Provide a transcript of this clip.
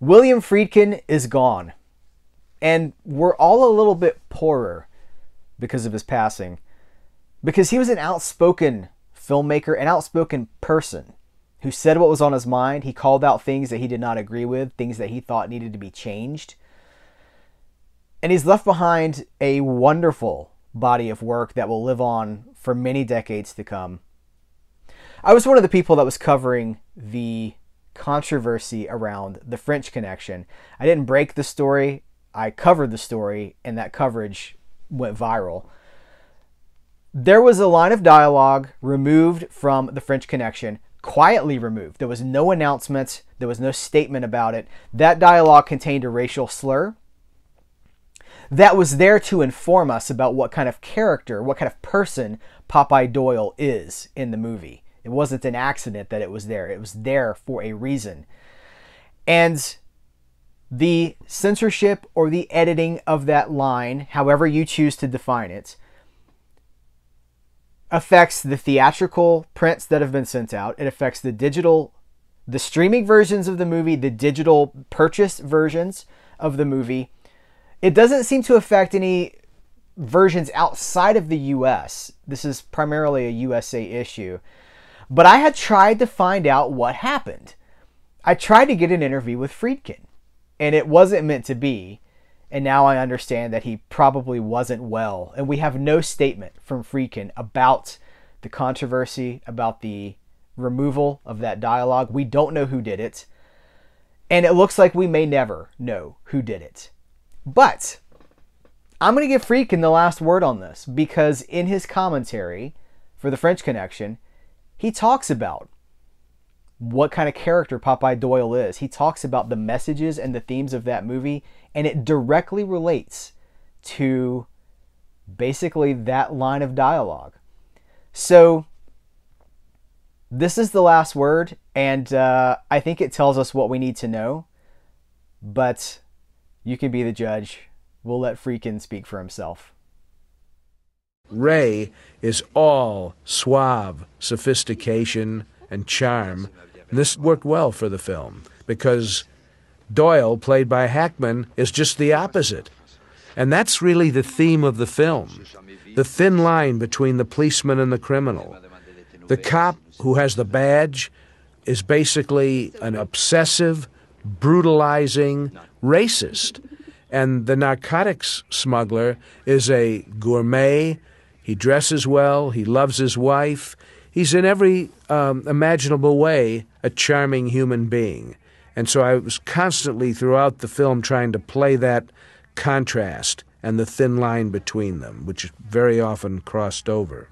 William Friedkin is gone. And we're all a little bit poorer because of his passing. Because he was an outspoken filmmaker, an outspoken person who said what was on his mind. He called out things that he did not agree with, things that he thought needed to be changed. And he's left behind a wonderful body of work that will live on for many decades to come. I was one of the people that was covering the controversy around the French Connection. I didn't break the story, I covered the story, and that coverage went viral. There was a line of dialogue removed from the French Connection, quietly removed. There was no announcement, there was no statement about it. That dialogue contained a racial slur that was there to inform us about what kind of character, what kind of person Popeye Doyle is in the movie. It wasn't an accident that it was there, it was there for a reason. And the censorship or the editing of that line, however you choose to define it, affects the theatrical prints that have been sent out. It affects the digital, the streaming versions of the movie, the digital purchase versions of the movie. It doesn't seem to affect any versions outside of the US. This is primarily a USA issue. But I had tried to find out what happened. I tried to get an interview with Friedkin, and it wasn't meant to be. And now I understand that he probably wasn't well. And we have no statement from Friedkin about the controversy, about the removal of that dialogue. We don't know who did it. And it looks like we may never know who did it. But I'm going to give Friedkin the last word on this because in his commentary for the French Connection, he talks about what kind of character Popeye Doyle is. He talks about the messages and the themes of that movie, and it directly relates to basically that line of dialogue. So, this is the last word, and uh, I think it tells us what we need to know. But you can be the judge. We'll let Friedkin speak for himself. Rey is all suave sophistication and charm. And this worked well for the film because Doyle, played by Hackman, is just the opposite. And that's really the theme of the film the thin line between the policeman and the criminal. The cop who has the badge is basically an obsessive, brutalizing racist. And the narcotics smuggler is a gourmet. He dresses well. He loves his wife. He's in every um, imaginable way a charming human being. And so I was constantly throughout the film trying to play that contrast and the thin line between them, which very often crossed over.